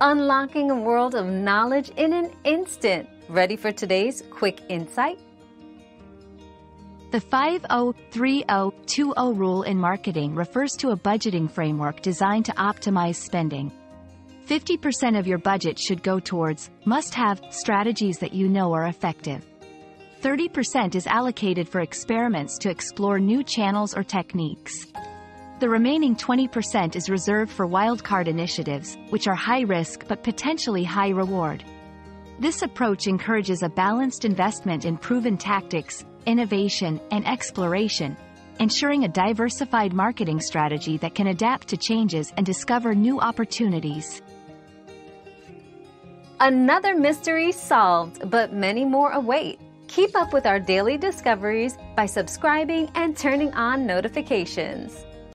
unlocking a world of knowledge in an instant. Ready for today's quick insight? The 503020 rule in marketing refers to a budgeting framework designed to optimize spending. 50% of your budget should go towards must-have strategies that you know are effective. 30% is allocated for experiments to explore new channels or techniques. The remaining 20% is reserved for wildcard initiatives, which are high risk but potentially high reward. This approach encourages a balanced investment in proven tactics, innovation, and exploration, ensuring a diversified marketing strategy that can adapt to changes and discover new opportunities. Another mystery solved, but many more await. Keep up with our daily discoveries by subscribing and turning on notifications.